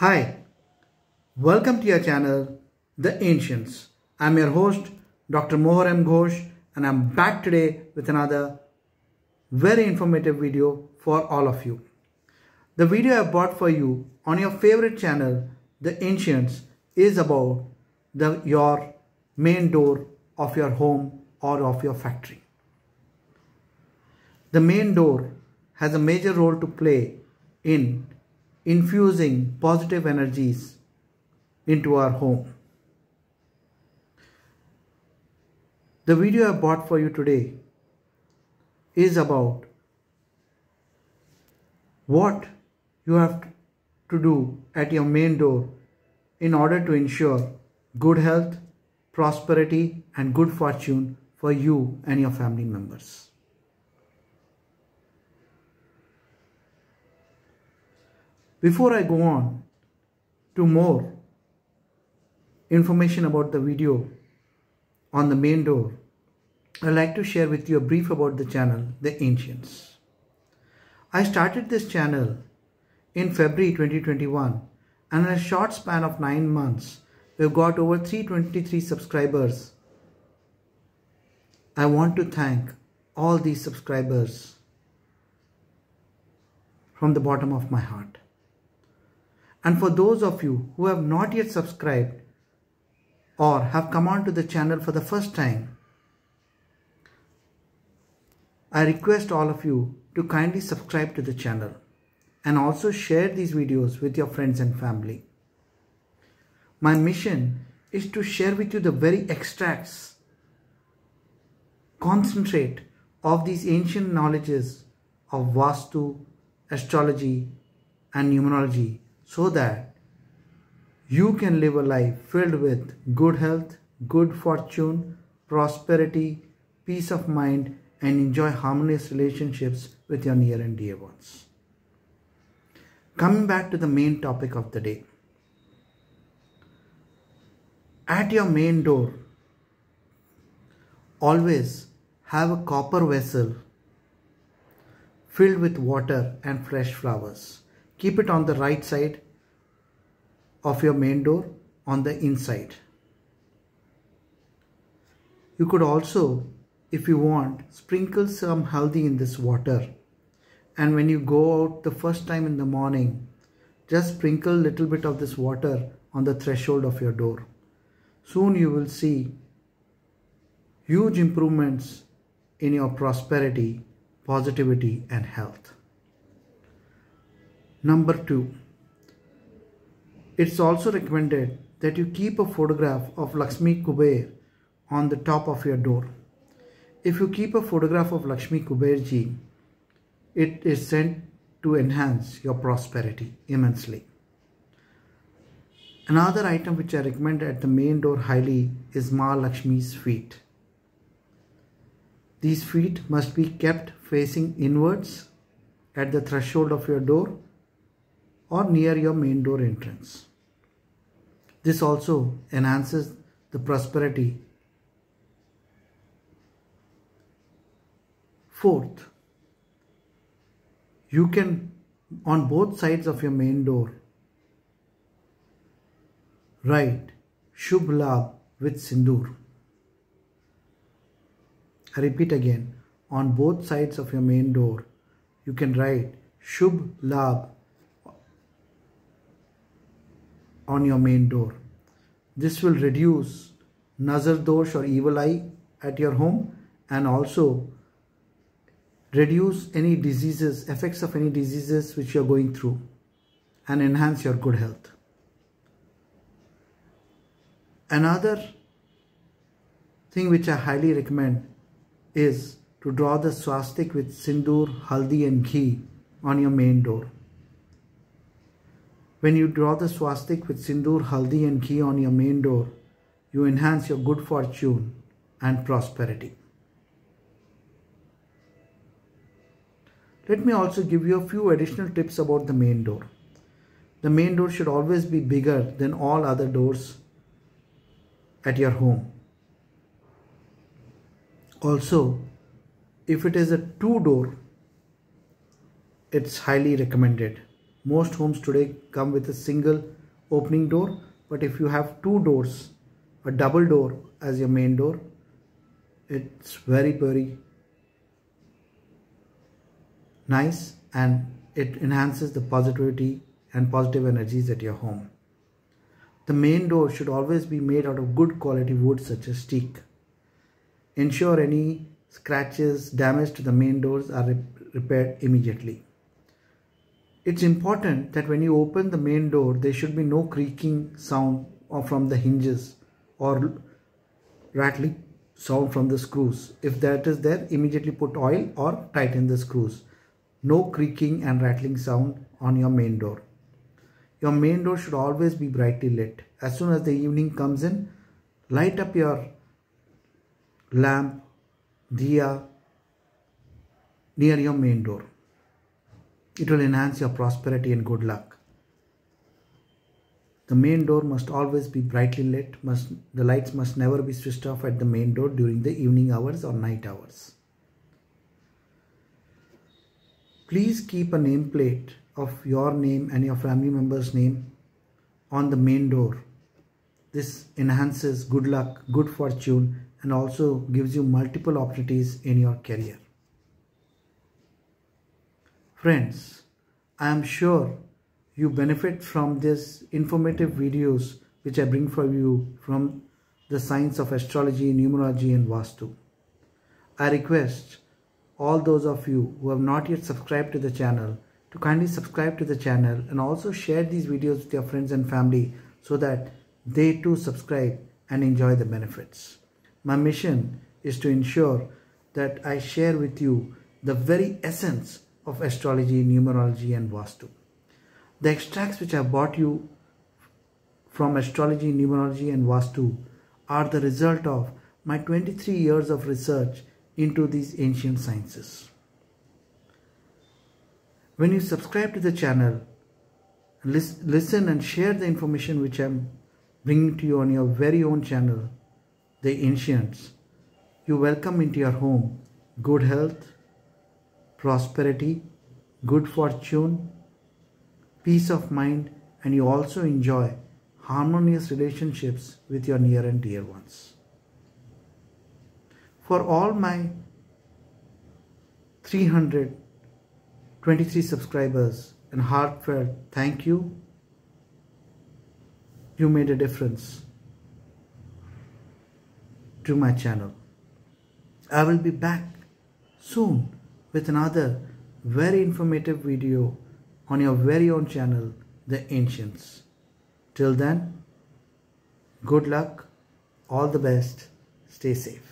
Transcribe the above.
Hi, welcome to your channel, The Ancients. I'm your host, Dr. Mohar. Ghosh, and I'm back today with another very informative video for all of you. The video I brought for you on your favorite channel, The Ancients, is about the, your main door of your home or of your factory. The main door has a major role to play in infusing positive energies into our home. The video I bought for you today is about what you have to do at your main door in order to ensure good health, prosperity, and good fortune for you and your family members. Before I go on to more information about the video on the main door, I'd like to share with you a brief about the channel, The Ancients. I started this channel in February 2021 and in a short span of 9 months, we've got over 323 subscribers. I want to thank all these subscribers from the bottom of my heart. And for those of you who have not yet subscribed or have come on to the channel for the first time, I request all of you to kindly subscribe to the channel and also share these videos with your friends and family. My mission is to share with you the very extracts, concentrate of these ancient knowledges of Vastu, astrology and numerology so that you can live a life filled with good health, good fortune, prosperity, peace of mind, and enjoy harmonious relationships with your near and dear ones. Coming back to the main topic of the day. At your main door, always have a copper vessel filled with water and fresh flowers. Keep it on the right side of your main door on the inside. You could also, if you want, sprinkle some haldi in this water. And when you go out the first time in the morning, just sprinkle a little bit of this water on the threshold of your door. Soon you will see huge improvements in your prosperity, positivity and health. Number two, it's also recommended that you keep a photograph of Lakshmi Kuber on the top of your door. If you keep a photograph of Lakshmi Kuberji, it is sent to enhance your prosperity immensely. Another item which I recommend at the main door highly is Ma Lakshmi's feet. These feet must be kept facing inwards at the threshold of your door or near your main door entrance. This also enhances the prosperity. Fourth, you can on both sides of your main door write Shubh Labh with Sindoor. I repeat again, on both sides of your main door, you can write Shubh Labh on your main door. This will reduce nazar dosh or evil eye at your home and also reduce any diseases, effects of any diseases which you are going through and enhance your good health. Another thing which I highly recommend is to draw the swastik with sindoor, haldi and ghee on your main door. When you draw the swastik with sindoor, haldi and ghee on your main door, you enhance your good fortune and prosperity. Let me also give you a few additional tips about the main door. The main door should always be bigger than all other doors at your home. Also, if it is a two door, it's highly recommended Most homes today come with a single opening door, but if you have two doors, a double door as your main door, it's very, very nice and it enhances the positivity and positive energies at your home. The main door should always be made out of good quality wood such as teak. Ensure any scratches, damage to the main doors are repaired immediately. It's important that when you open the main door, there should be no creaking sound or from the hinges or rattling sound from the screws. If that is there, immediately put oil or tighten the screws. No creaking and rattling sound on your main door. Your main door should always be brightly lit. As soon as the evening comes in, light up your lamp, near your main door. It will enhance your prosperity and good luck. The main door must always be brightly lit. Must, the lights must never be switched off at the main door during the evening hours or night hours. Please keep a nameplate of your name and your family member's name on the main door. This enhances good luck, good fortune and also gives you multiple opportunities in your career. Friends, I am sure you benefit from these informative videos which I bring for you from the science of astrology, numerology and Vastu. I request all those of you who have not yet subscribed to the channel to kindly subscribe to the channel and also share these videos with your friends and family so that they too subscribe and enjoy the benefits. My mission is to ensure that I share with you the very essence of astrology, numerology and Vastu. The extracts which I brought you from astrology, numerology and Vastu are the result of my 23 years of research into these ancient sciences. When you subscribe to the channel, listen and share the information which I'm bringing to you on your very own channel, The Ancients, you welcome into your home good health, prosperity, good fortune, peace of mind, and you also enjoy harmonious relationships with your near and dear ones for all my 323 subscribers and heartfelt thank you. You made a difference to my channel. I will be back soon with another very informative video on your very own channel, The Ancients. Till then, good luck, all the best, stay safe.